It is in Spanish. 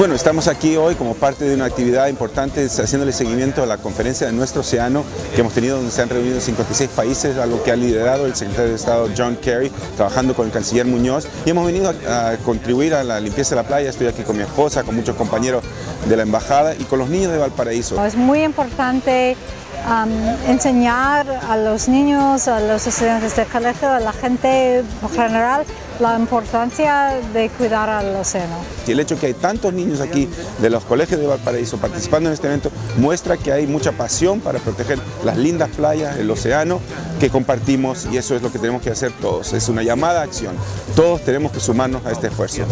Bueno, estamos aquí hoy como parte de una actividad importante haciéndole seguimiento a la conferencia de nuestro océano que hemos tenido donde se han reunido 56 países, algo que ha liderado el secretario de Estado John Kerry, trabajando con el canciller Muñoz y hemos venido a, contribuir a la limpieza de la playa, estoy aquí con mi esposa, con muchos compañeros de la embajada y con los niños de Valparaíso. Es muy importante enseñar a los niños, a los estudiantes del colegio, a la gente en general, la importancia de cuidar al océano. Y el hecho que hay tantos niños aquí de los colegios de Valparaíso participando en este evento muestra que hay mucha pasión para proteger las lindas playas, el océano que compartimos y eso es lo que tenemos que hacer todos. Es una llamada a acción. Todos tenemos que sumarnos a este esfuerzo.